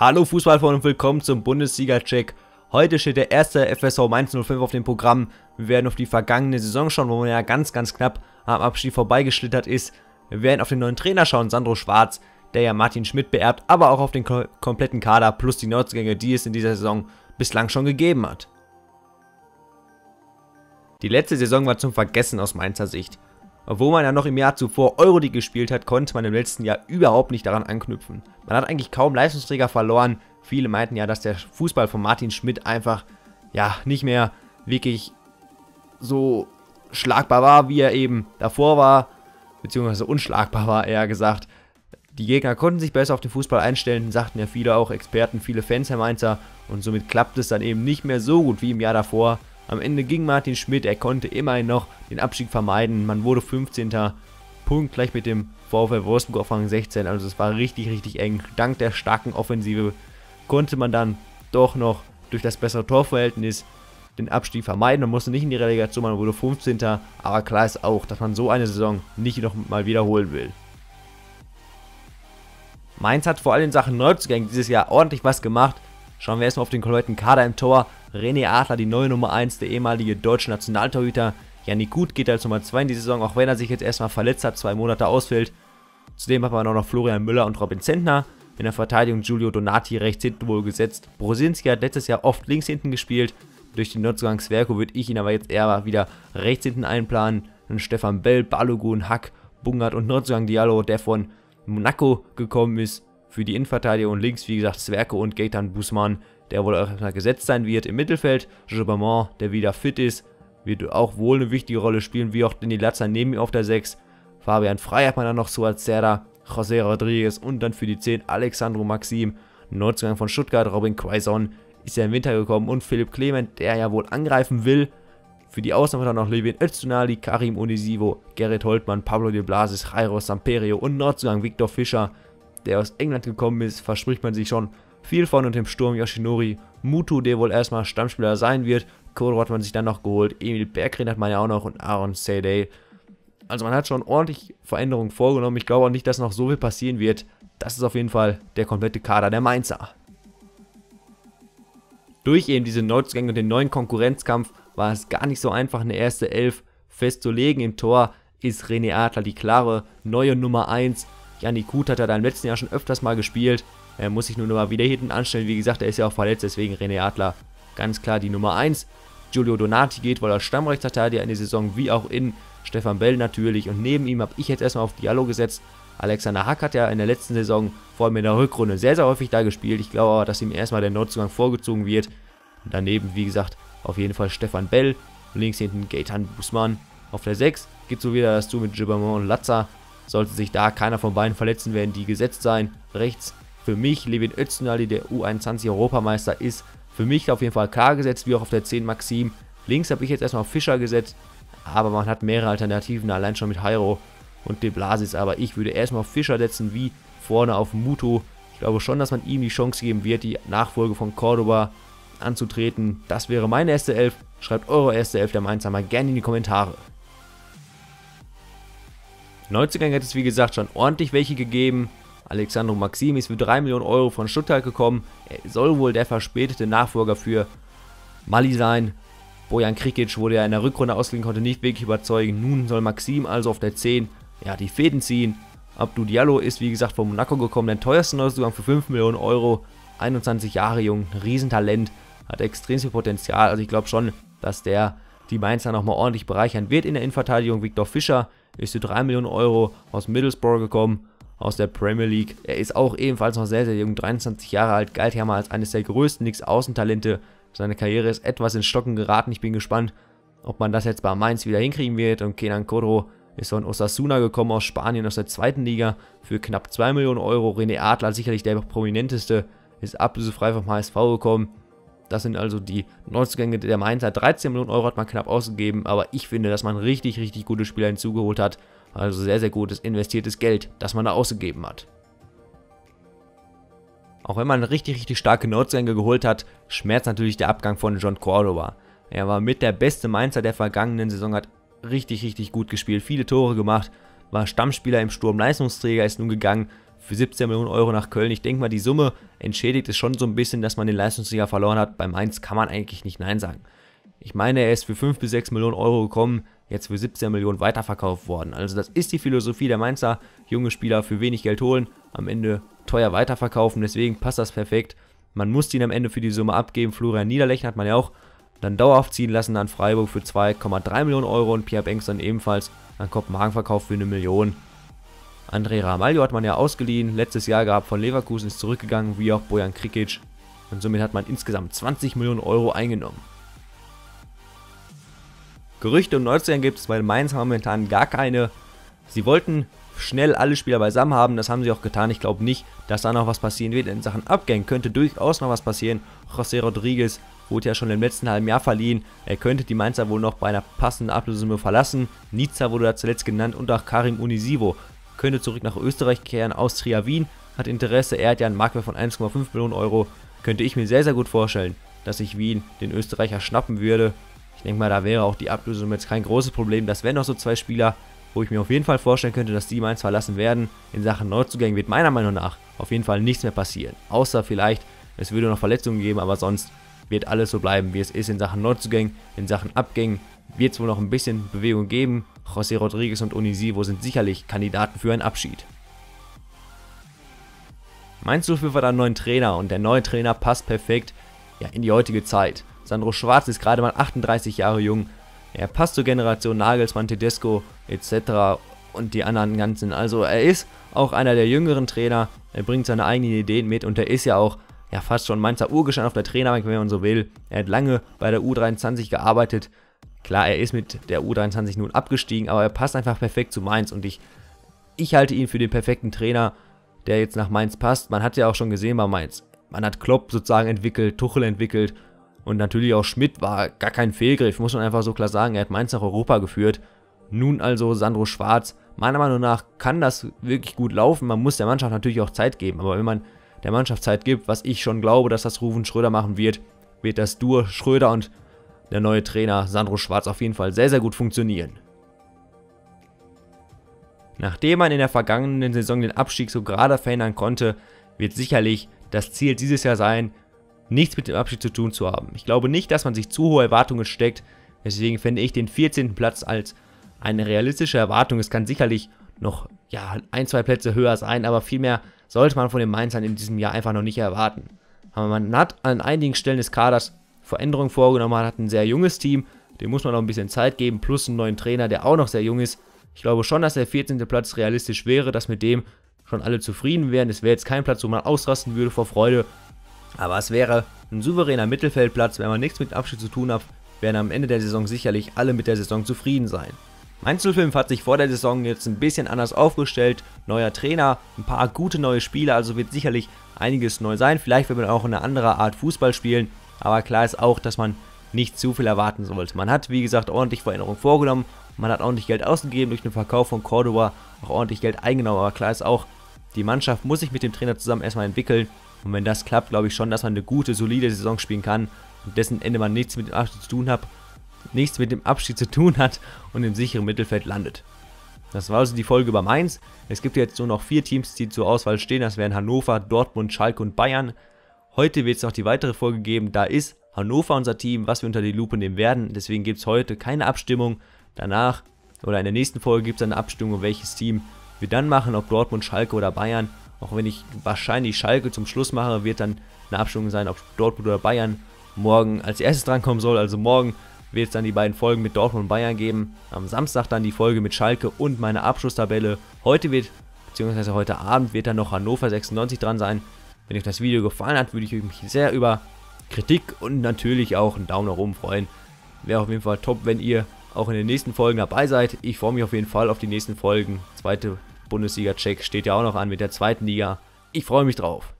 Hallo Fußballfreunde und willkommen zum Bundesliga-Check. Heute steht der erste FSV Mainz 05 auf dem Programm. Wir werden auf die vergangene Saison schauen, wo man ja ganz, ganz knapp am Abstieg vorbeigeschlittert ist. Wir werden auf den neuen Trainer schauen, Sandro Schwarz, der ja Martin Schmidt beerbt, aber auch auf den ko kompletten Kader plus die Neuzugänge, die es in dieser Saison bislang schon gegeben hat. Die letzte Saison war zum Vergessen aus Mainzer Sicht. Obwohl man ja noch im Jahr zuvor Euroleague gespielt hat, konnte man im letzten Jahr überhaupt nicht daran anknüpfen. Man hat eigentlich kaum Leistungsträger verloren. Viele meinten ja, dass der Fußball von Martin Schmidt einfach ja nicht mehr wirklich so schlagbar war, wie er eben davor war, beziehungsweise unschlagbar war, eher gesagt. Die Gegner konnten sich besser auf den Fußball einstellen, sagten ja viele auch Experten, viele Fans Herr Mainzer und somit klappt es dann eben nicht mehr so gut wie im Jahr davor. Am Ende ging Martin Schmidt, er konnte immerhin noch den Abstieg vermeiden. Man wurde 15. Punkt gleich mit dem VfL Wolfsburg auf Rang 16. Also es war richtig, richtig eng. Dank der starken Offensive konnte man dann doch noch durch das bessere Torverhältnis den Abstieg vermeiden. Man musste nicht in die Relegation, man wurde 15. Aber klar ist auch, dass man so eine Saison nicht noch mal wiederholen will. Mainz hat vor allem in Sachen Neuzugänge dieses Jahr ordentlich was gemacht. Schauen wir erstmal auf den kompletten Kader im Tor. René Adler, die neue Nummer 1, der ehemalige deutsche Nationaltorhüter. Janik Gut geht als Nummer 2 in die Saison, auch wenn er sich jetzt erstmal verletzt hat, zwei Monate ausfällt. Zudem hat man auch noch Florian Müller und Robin Zentner. In der Verteidigung Giulio Donati rechts hinten wohl gesetzt. Brosinski hat letztes Jahr oft links hinten gespielt. Durch den Nutzgang Sverko würde ich ihn aber jetzt eher wieder rechts hinten einplanen. Dann Stefan Bell, Balogun, Hack, Bungert und Nutzgang Diallo, der von Monaco gekommen ist für die Innenverteidigung links, wie gesagt, Zwerke und Gaetan Busman, der wohl auch gesetzt sein wird. Im Mittelfeld Joubamon, der wieder fit ist, wird auch wohl eine wichtige Rolle spielen, wie auch Danny Latzer neben ihm auf der 6. Fabian Frey hat man dann noch als Serra, José Rodriguez und dann für die 10 Alexandro Maxim. Neuzugang von Stuttgart, Robin Quaison ist ja im Winter gekommen und Philipp Clement, der ja wohl angreifen will. Für die Ausnahme dann noch Levin Öztunali, Karim Onisivo, Gerrit Holtmann, Pablo de Blasis, Jairo Samperio und Nordzugang Victor Fischer der aus England gekommen ist, verspricht man sich schon viel von und im Sturm Yoshinori Mutu, der wohl erstmal Stammspieler sein wird. Kodo hat man sich dann noch geholt, Emil Berggren hat man ja auch noch und Aaron Seyday. Also man hat schon ordentlich Veränderungen vorgenommen. Ich glaube auch nicht, dass noch so viel passieren wird. Das ist auf jeden Fall der komplette Kader der Mainzer. Durch eben diese Neuzugänge und den neuen Konkurrenzkampf war es gar nicht so einfach, eine erste Elf festzulegen. Im Tor ist René Adler die klare neue Nummer 1. Janik Kut hat er da im letzten Jahr schon öfters mal gespielt. Er muss sich nur noch mal wieder hinten anstellen. Wie gesagt, er ist ja auch verletzt, deswegen René Adler ganz klar die Nummer 1. Giulio Donati geht, weil er Stammrechtsverteidiger in die Saison, wie auch in Stefan Bell natürlich. Und neben ihm habe ich jetzt erstmal auf Diallo gesetzt. Alexander Hack hat ja in der letzten Saison, vor allem in der Rückrunde, sehr, sehr häufig da gespielt. Ich glaube aber, dass ihm erstmal der Notzugang vorgezogen wird. Und daneben, wie gesagt, auf jeden Fall Stefan Bell. links hinten Gaetan Busman. Auf der 6 geht so wieder das Du mit Gibbermann und Latza. Sollte sich da keiner von beiden verletzen, werden die gesetzt sein. Rechts für mich Levin Öztunali, der U21-Europameister, ist für mich auf jeden Fall klar gesetzt, wie auch auf der 10 Maxim. Links habe ich jetzt erstmal auf Fischer gesetzt, aber man hat mehrere Alternativen, allein schon mit Jairo und De Blasis. Aber ich würde erstmal auf Fischer setzen, wie vorne auf Muto. Ich glaube schon, dass man ihm die Chance geben wird, die Nachfolge von Cordoba anzutreten. Das wäre meine erste Elf. Schreibt eure erste Elf der Mainzer mal gerne in die Kommentare. Neuzugänge hat es wie gesagt schon ordentlich welche gegeben. Alexandro Maxim ist für 3 Millionen Euro von Stuttgart gekommen. Er soll wohl der verspätete Nachfolger für Mali sein. Bojan Krikic wurde ja in der Rückrunde ausgeliehen, konnte nicht wirklich überzeugen. Nun soll Maxim also auf der 10 ja, die Fäden ziehen. Abdou Diallo ist wie gesagt von Monaco gekommen, der teuerste Neuzugang für 5 Millionen Euro. 21 Jahre jung, Riesentalent, hat extrem viel Potenzial. Also ich glaube schon, dass der die Mainzer nochmal ordentlich bereichern wird in der Innenverteidigung. Viktor Fischer ist für 3 Millionen Euro aus Middlesbrough gekommen, aus der Premier League. Er ist auch ebenfalls noch sehr, sehr jung, 23 Jahre alt, galt ja mal als eines der größten Nix-Außentalente. Seine Karriere ist etwas ins Stocken geraten. Ich bin gespannt, ob man das jetzt bei Mainz wieder hinkriegen wird. Und Kenan Kodro ist von Osasuna gekommen aus Spanien aus der zweiten Liga für knapp 2 Millionen Euro. René Adler, sicherlich der prominenteste, ist ablösefrei vom HSV gekommen. Das sind also die Neuzugänge der Mainzer. 13 Millionen Euro hat man knapp ausgegeben, aber ich finde, dass man richtig, richtig gute Spieler hinzugeholt hat. Also sehr, sehr gutes investiertes Geld, das man da ausgegeben hat. Auch wenn man richtig, richtig starke Neuzugänge geholt hat, schmerzt natürlich der Abgang von John Cordova. Er war mit der beste Mainzer der vergangenen Saison, hat richtig, richtig gut gespielt, viele Tore gemacht, war Stammspieler im Sturm, Leistungsträger, ist nun gegangen für 17 Millionen Euro nach Köln. Ich denke mal, die Summe entschädigt es schon so ein bisschen, dass man den Leistungssieger verloren hat. Bei Mainz kann man eigentlich nicht Nein sagen. Ich meine, er ist für 5 bis 6 Millionen Euro gekommen, jetzt für 17 Millionen weiterverkauft worden. Also das ist die Philosophie der Mainzer, junge Spieler für wenig Geld holen, am Ende teuer weiterverkaufen, deswegen passt das perfekt. Man muss ihn am Ende für die Summe abgeben. Florian Niederlechner hat man ja auch dann dauerhaft ziehen lassen an Freiburg für 2,3 Millionen Euro und Pierre Banks dann ebenfalls an Kopenhagen verkauft für eine Million. André Ramalho hat man ja ausgeliehen, letztes Jahr gehabt von Leverkusen, ist zurückgegangen, wie auch Bojan Krikic. Und somit hat man insgesamt 20 Millionen Euro eingenommen. Gerüchte um Neuzugänge gibt es bei Mainz momentan gar keine. Sie wollten schnell alle Spieler beisammen haben, das haben sie auch getan. Ich glaube nicht, dass da noch was passieren wird. In Sachen Abgängen könnte durchaus noch was passieren. José Rodriguez wurde ja schon im letzten halben Jahr verliehen. Er könnte die Mainzer wohl noch bei einer passenden Ablösesumme verlassen. Nizza wurde da zuletzt genannt und auch Karim Unisivo könnte zurück nach Österreich kehren. Austria Wien hat Interesse. Er hat ja einen Marktwert von 1,5 Millionen Euro. Könnte ich mir sehr, sehr gut vorstellen, dass sich Wien den Österreicher schnappen würde. Ich denke mal, da wäre auch die Ablösung jetzt kein großes Problem. Das wären noch so zwei Spieler, wo ich mir auf jeden Fall vorstellen könnte, dass die Mainz verlassen werden. In Sachen Neuzugängen wird meiner Meinung nach auf jeden Fall nichts mehr passieren. Außer vielleicht, es würde noch Verletzungen geben, aber sonst wird alles so bleiben, wie es ist in Sachen Neuzugängen, in Sachen Abgängen. Wird es wohl noch ein bisschen Bewegung geben. José Rodriguez und Onisivo sind sicherlich Kandidaten für einen Abschied. Mainz sucht für einen neuen Trainer und der neue Trainer passt perfekt ja, in die heutige Zeit. Sandro Schwarz ist gerade mal 38 Jahre jung. Er passt zur Generation Nagelsmann, Tedesco etc. und die anderen ganzen. Also er ist auch einer der jüngeren Trainer. Er bringt seine eigenen Ideen mit und er ist ja auch ja fast schon Mainzer Urgestein auf der Trainerbank, wenn man so will. Er hat lange bei der U23 gearbeitet. Klar, er ist mit der U23 nun abgestiegen, aber er passt einfach perfekt zu Mainz und ich, ich halte ihn für den perfekten Trainer, der jetzt nach Mainz passt. Man hat ja auch schon gesehen bei Mainz. Man hat Klopp sozusagen entwickelt, Tuchel entwickelt und natürlich auch Schmidt war gar kein Fehlgriff, muss man einfach so klar sagen. Er hat Mainz nach Europa geführt. Nun also Sandro Schwarz. Meiner Meinung nach kann das wirklich gut laufen. Man muss der Mannschaft natürlich auch Zeit geben. Aber wenn man der Mannschaft Zeit gibt, was ich schon glaube, dass das Rufen Schröder machen wird, wird das Duo Schröder und der neue Trainer Sandro Schwarz auf jeden Fall sehr, sehr gut funktionieren. Nachdem man in der vergangenen Saison den Abstieg so gerade verhindern konnte, wird sicherlich das Ziel dieses Jahr sein, nichts mit dem Abstieg zu tun zu haben. Ich glaube nicht, dass man sich zu hohe Erwartungen steckt, deswegen fände ich den 14. Platz als eine realistische Erwartung. Es kann sicherlich noch ja, ein, zwei Plätze höher sein, aber viel mehr sollte man von den Mainzern in diesem Jahr einfach noch nicht erwarten. Aber man hat an einigen Stellen des Kaders Veränderungen vorgenommen, man hat ein sehr junges Team, dem muss man noch ein bisschen Zeit geben, plus einen neuen Trainer, der auch noch sehr jung ist. Ich glaube schon, dass der 14. Platz realistisch wäre, dass mit dem schon alle zufrieden wären. Es wäre jetzt kein Platz, wo man ausrasten würde vor Freude, aber es wäre ein souveräner Mittelfeldplatz, wenn man nichts mit Abschied zu tun hat, werden am Ende der Saison sicherlich alle mit der Saison zufrieden sein. Mainz 05 hat sich vor der Saison jetzt ein bisschen anders aufgestellt, neuer Trainer, ein paar gute neue Spieler, also wird sicherlich einiges neu sein. Vielleicht wird man auch eine andere Art Fußball spielen, aber klar ist auch, dass man nicht zu viel erwarten sollte. Man hat, wie gesagt, ordentlich Veränderungen vorgenommen, man hat ordentlich Geld ausgegeben durch den Verkauf von Cordoba, auch ordentlich Geld eingenommen, aber klar ist auch, die Mannschaft muss sich mit dem Trainer zusammen erstmal entwickeln und wenn das klappt, glaube ich schon, dass man eine gute, solide Saison spielen kann und dessen Ende man nichts mit dem Abschied zu tun hat, nichts mit dem Abschied zu tun hat und im sicheren Mittelfeld landet. Das war also die Folge über Mainz. Es gibt jetzt nur noch vier Teams, die zur Auswahl stehen. Das wären Hannover, Dortmund, Schalke und Bayern. Heute wird es noch die weitere Folge geben. Da ist Hannover unser Team, was wir unter die Lupe nehmen werden. Deswegen gibt es heute keine Abstimmung. Danach oder in der nächsten Folge gibt es eine Abstimmung, welches Team wir dann machen, ob Dortmund, Schalke oder Bayern. Auch wenn ich wahrscheinlich Schalke zum Schluss mache, wird dann eine Abstimmung sein, ob Dortmund oder Bayern morgen als erstes drankommen soll. Also morgen wird es dann die beiden Folgen mit Dortmund und Bayern geben. Am Samstag dann die Folge mit Schalke und meine Abschlusstabelle. Heute wird, beziehungsweise heute Abend wird dann noch Hannover 96 dran sein. Wenn euch das Video gefallen hat, würde ich mich sehr über Kritik und natürlich auch einen Daumen nach oben freuen. Wäre auf jeden Fall top, wenn ihr auch in den nächsten Folgen dabei seid. Ich freue mich auf jeden Fall auf die nächsten Folgen. Zweite Bundesliga-Check steht ja auch noch an mit der zweiten Liga. Ich freue mich drauf.